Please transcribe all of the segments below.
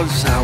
bolsa.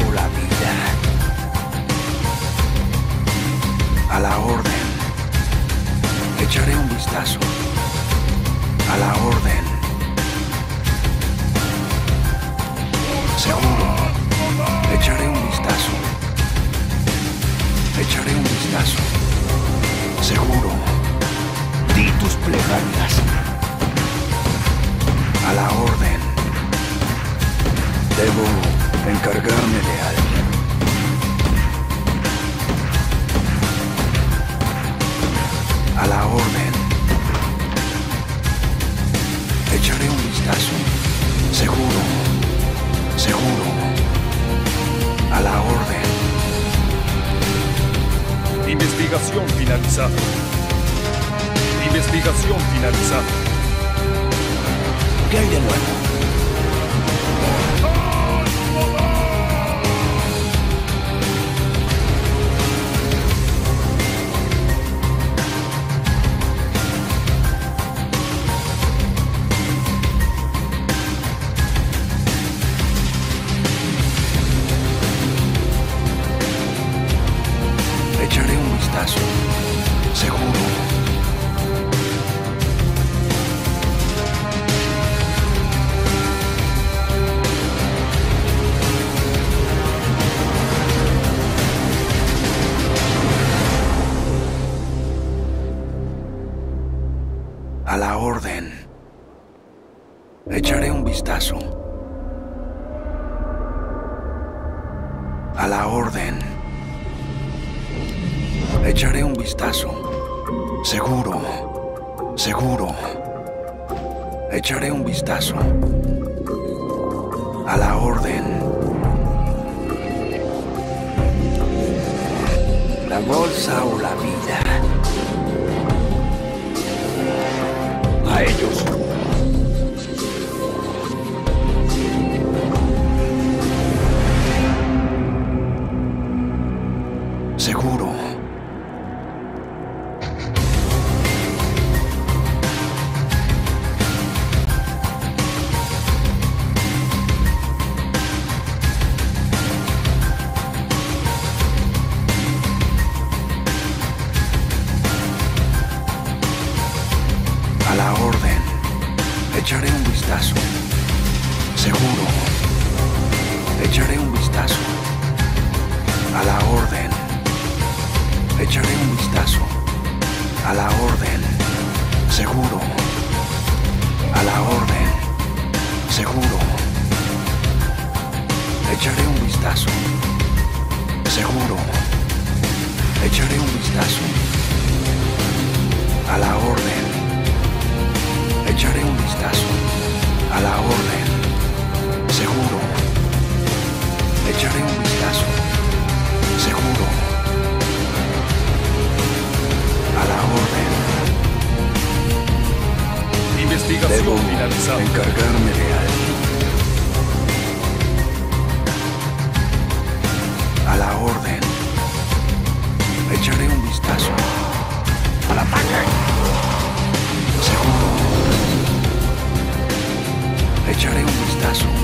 Debo encargarme de algo. A la orden. Echaré un vistazo. A la paca. Seguro. Echaré un vistazo.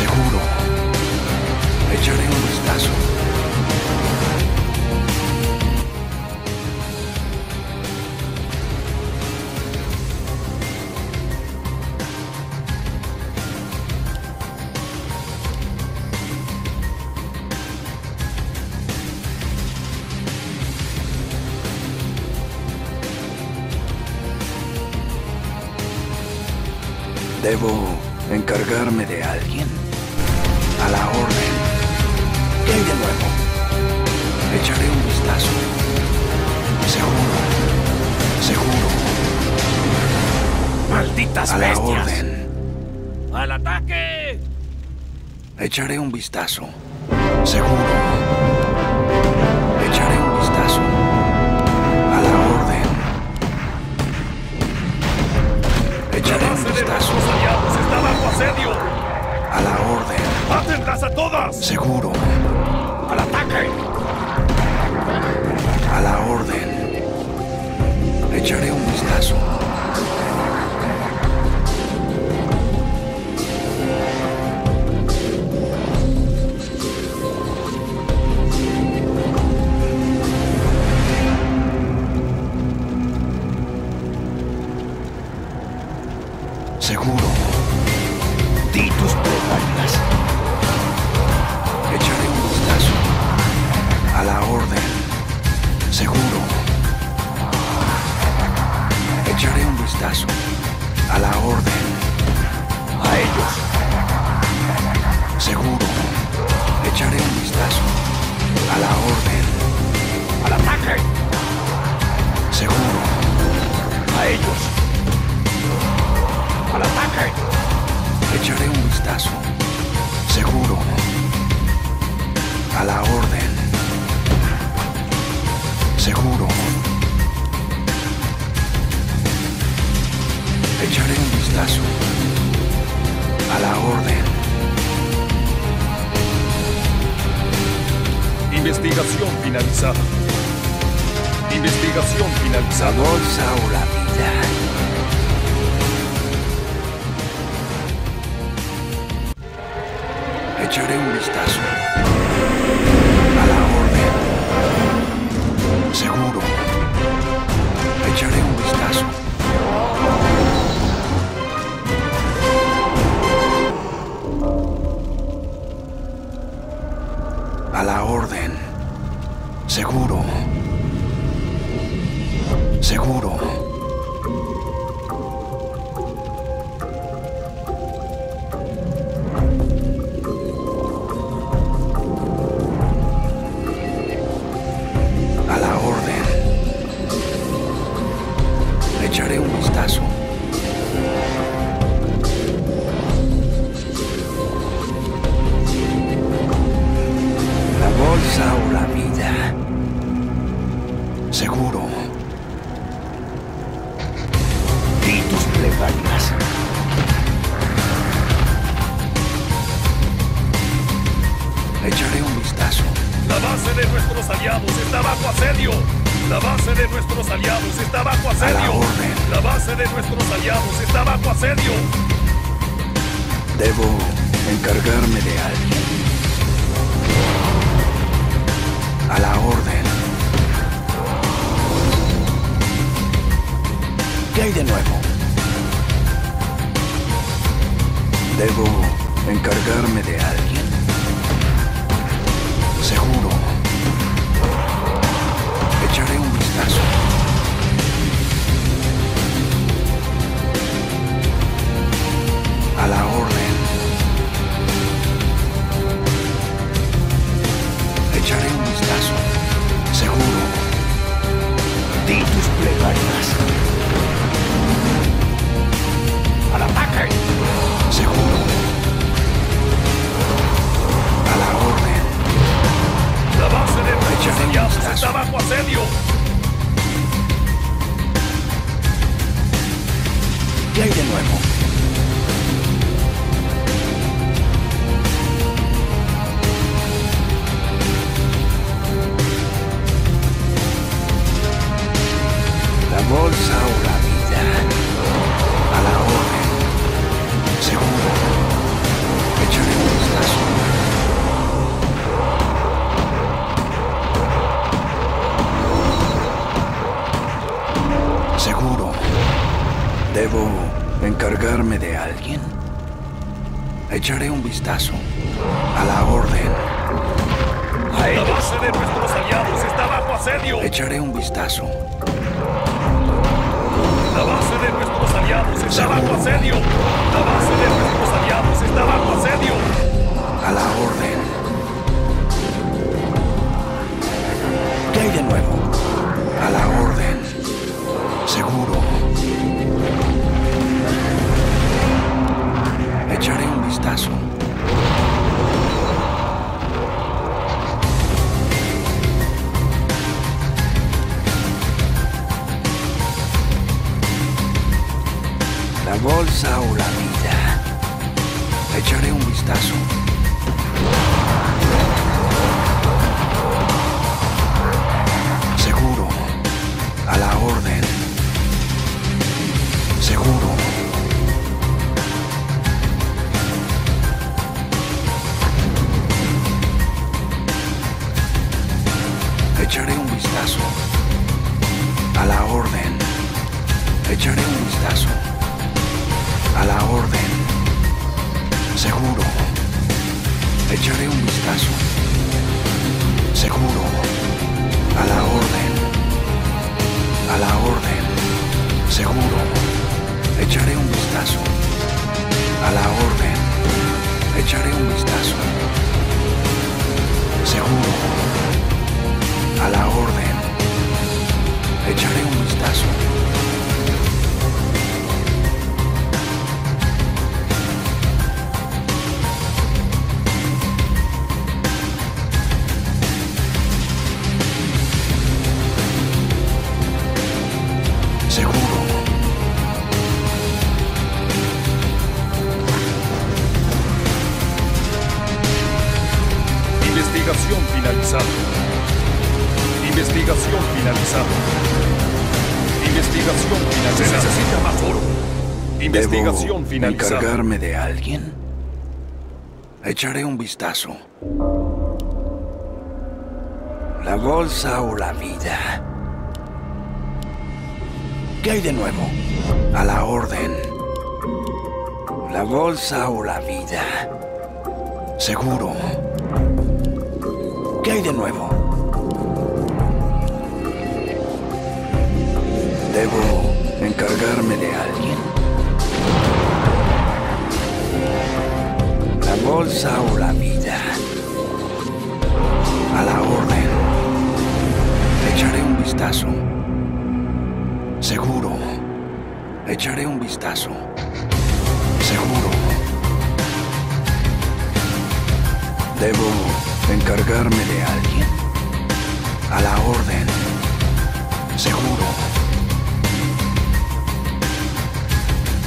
Seguro. Echaré Echaré un vistazo. Seguro. Echaré un vistazo. A la orden. ¡La Echaré un de vistazo. está bajo asedio! A la orden. ¡Mátenlas a todas! Seguro. ¡Al ataque! A la orden. Echaré un vistazo. Investigación finalizada. Investigación finalizada. bolsa o la vida. Echaré un vistazo. A la orden. Seguro. Echaré un vistazo. A la orden. Seguro. Seguro. De nuestros aliados está bajo asedio. La base de nuestros aliados está bajo la asedio. orden. La base de nuestros aliados está bajo asedio. Debo encargarme de alguien. A la orden. ¿Qué hay de nuevo? Debo encargarme de alguien. Seguro. Investigación ¿Debo finalizada. encargarme de alguien? Echaré un vistazo. La bolsa o la vida. ¿Qué hay de nuevo? A la orden. La bolsa o la vida. Seguro. ¿Qué hay de nuevo? Debo encargarme de alguien. Bolsa o la vida. A la orden. Echaré un vistazo. Seguro. Echaré un vistazo. Seguro. Debo encargarme de alguien. A la orden. Seguro.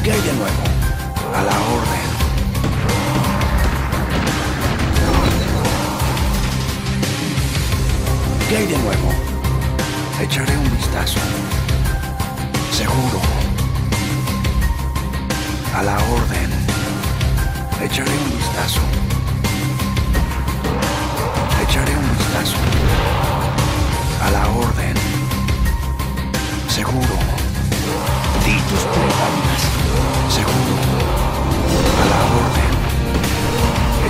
¿Qué hay de nuevo? A la orden. ¿Qué hay de nuevo? Echaré un vistazo. Seguro. A la orden. Echaré un vistazo. Echaré un vistazo. A la orden. Seguro. Di tus plegarias. Seguro. A la orden.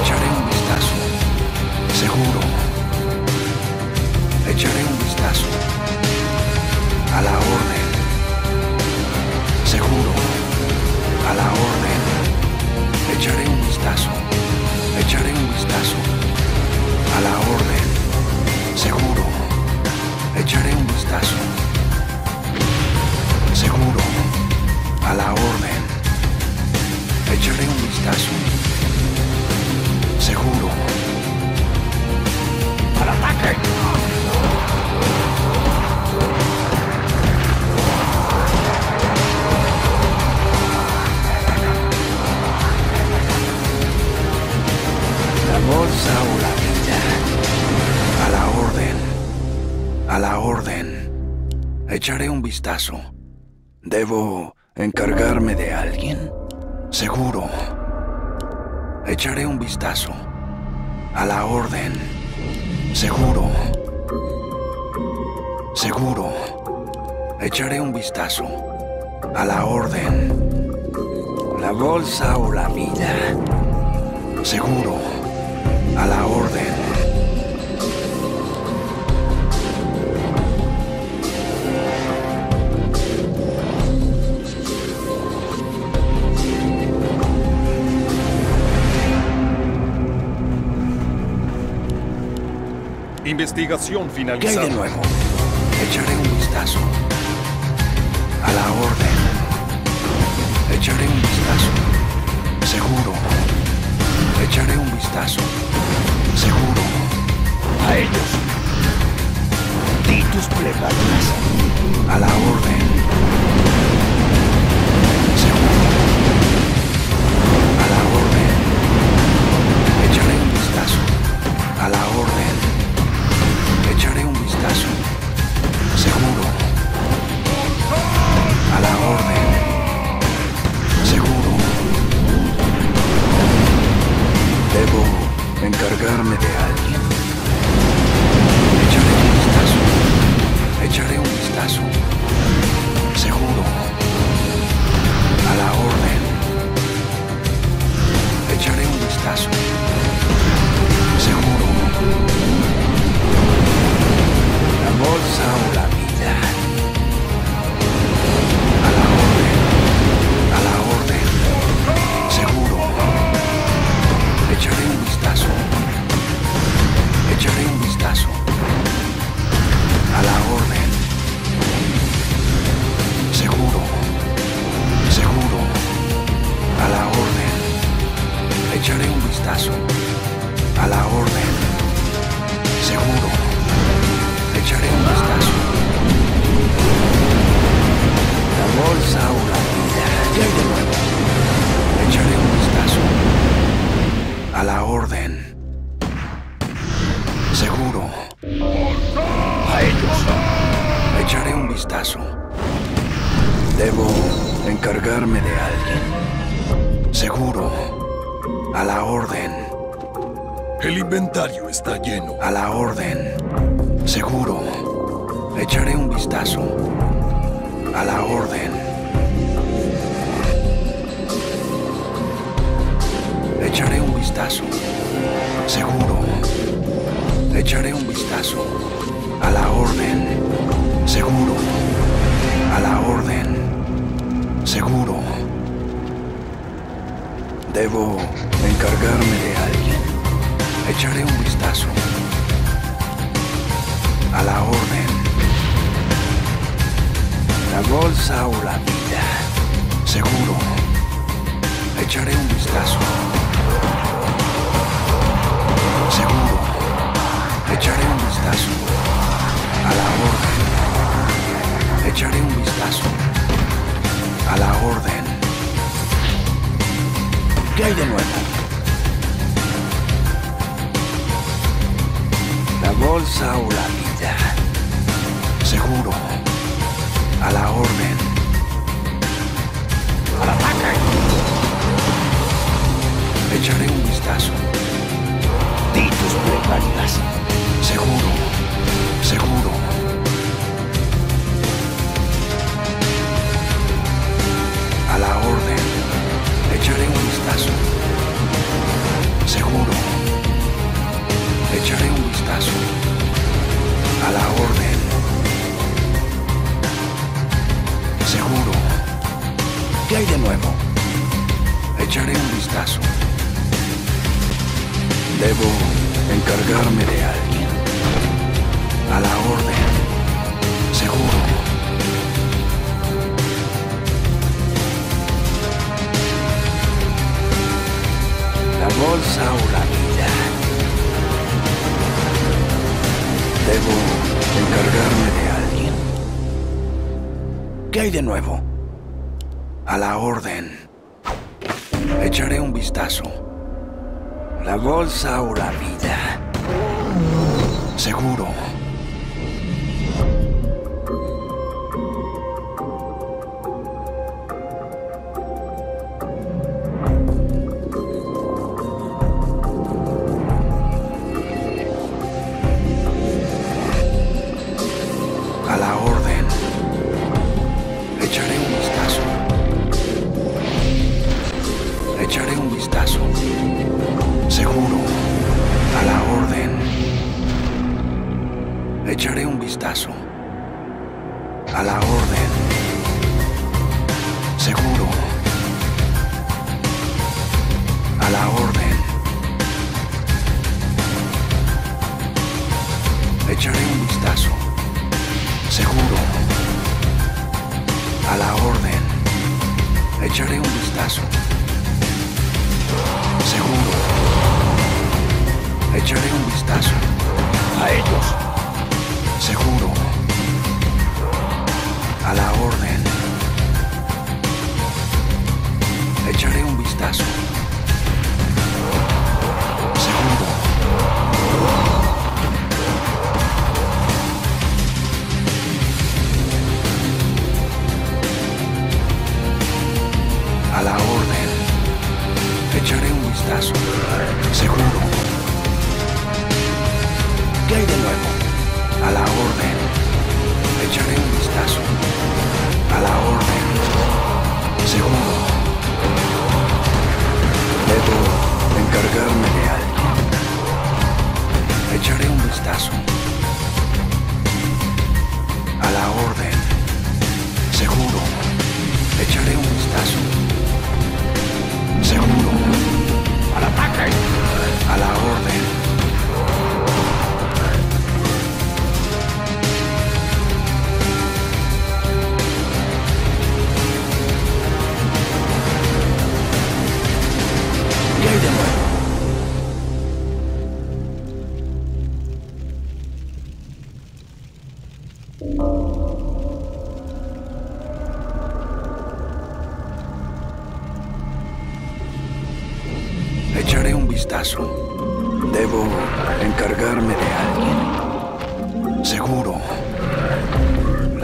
Echaré un vistazo. Seguro. Echaré un vistazo. A la orden. Seguro. A la orden. Echaré un vistazo. ¿Debo encargarme de alguien? Seguro. Echaré un vistazo. A la orden. Seguro. Seguro. Echaré un vistazo. A la orden. La bolsa o la vida. Seguro. A la orden. Investigación ¿Qué hay finalizada. de nuevo? Echaré un vistazo. A la orden. Echaré un vistazo. Seguro. Echaré un vistazo. Seguro. A ellos. Di tus plegarias. A la orden. Seguro. Echaré un vistazo. Seguro. Echaré un vistazo. A la orden. Seguro. A la orden. Seguro. Debo encargarme de alguien. Echaré un vistazo. A la orden. La bolsa o la vida. Seguro. Echaré un vistazo. Seguro. Echaré un vistazo. A la orden. Echaré un vistazo. A la orden. ¿Qué hay de nuevo? La bolsa o la vida. Seguro. A la orden. ¡Al ataque! Echaré un vistazo. Di tus plegarias. Seguro. Seguro. De nuevo? Seguro. ¿Qué hay de nuevo? A la orden. Echaré un vistazo. A la orden. Seguro. Debo encargarme de alguien. Echaré un vistazo. A la orden. Seguro. Echaré un vistazo. Seguro. A la orden.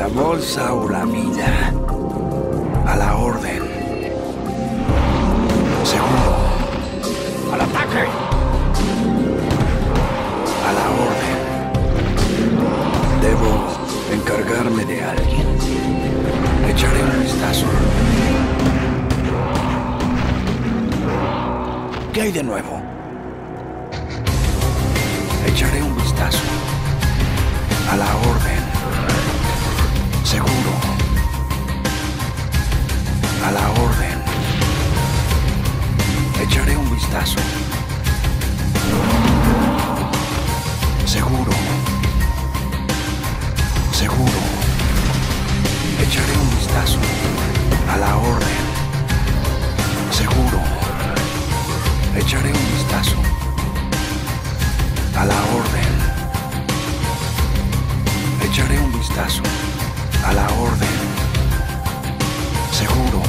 Bolsa o la vida. A la orden. Seguro. ¡Al ataque! A la orden. Debo encargarme de alguien. Echaré un vistazo. ¿Qué hay de nuevo? Echaré un vistazo. A la orden. Seguro. A la orden. Echaré un vistazo. Seguro. Seguro. Echaré un vistazo. A la orden. Seguro. Echaré un vistazo. A la orden. Echaré un vistazo. A la orden. Seguro.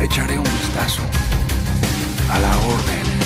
Echaré un vistazo. A la orden.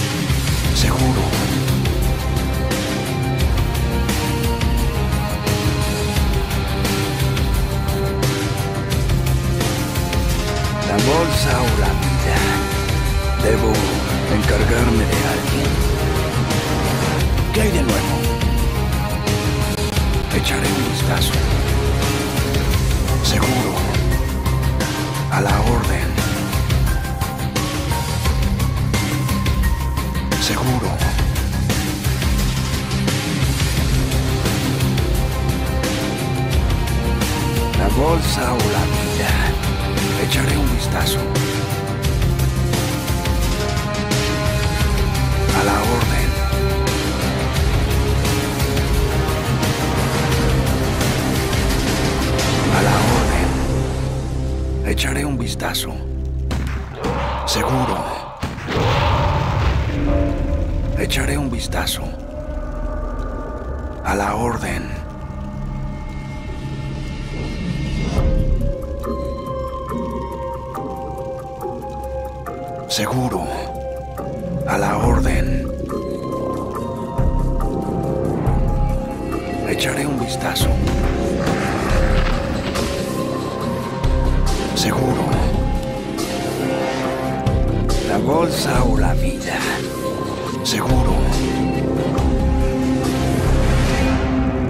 Seguro. A la orden. Echaré un vistazo. Seguro. La bolsa o la vida. Seguro.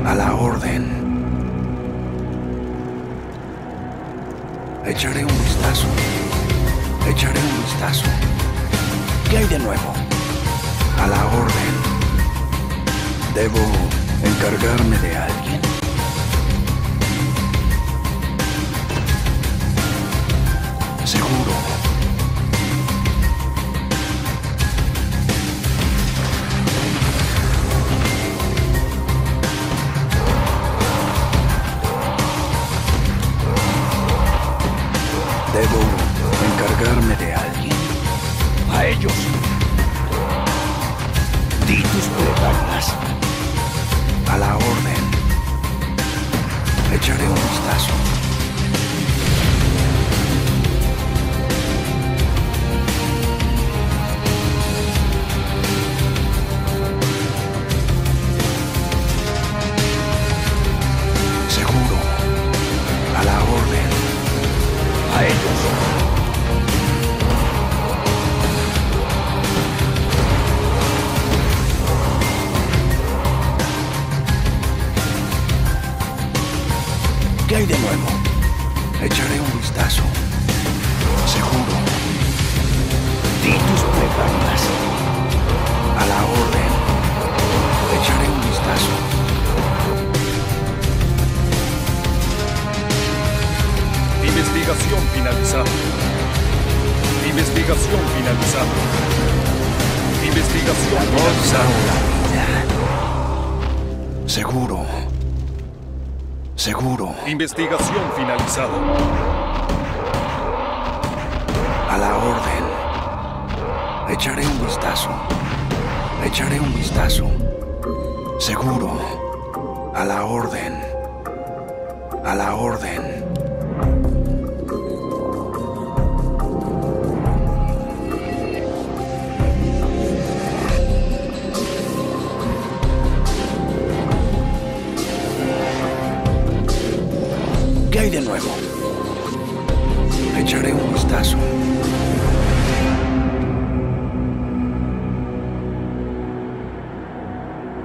A la orden. Echaré un vistazo. Echaré un vistazo. ¿Qué hay de nuevo? A la orden. Debo encargarme de alguien. Echaré un vistazo. Investigación finalizada. A la orden. Echaré un vistazo. Echaré un vistazo. Seguro. A la orden. A la orden. Hay de nuevo? Echaré un vistazo.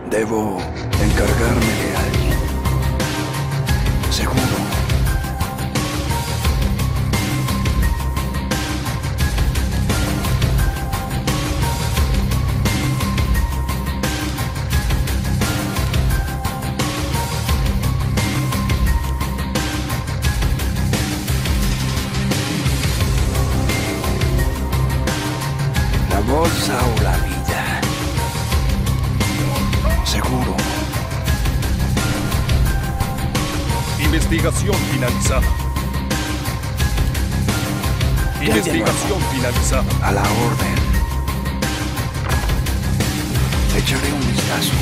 Debo encargarme de finalizada. Investigación finalizada. A la orden. Echaré un vistazo.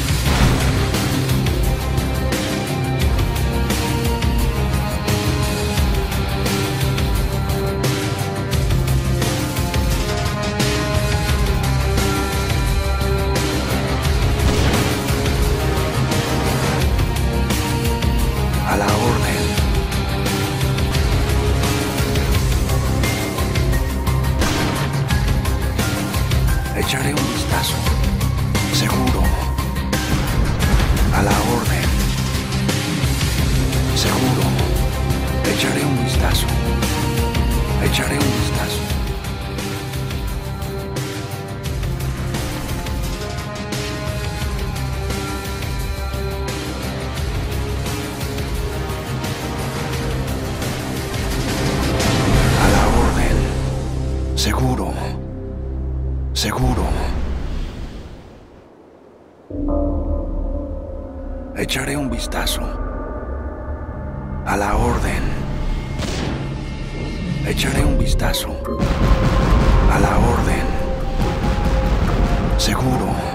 Echaré un vistazo. A la orden. Echaré un vistazo. A la orden. Seguro.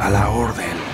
A la orden.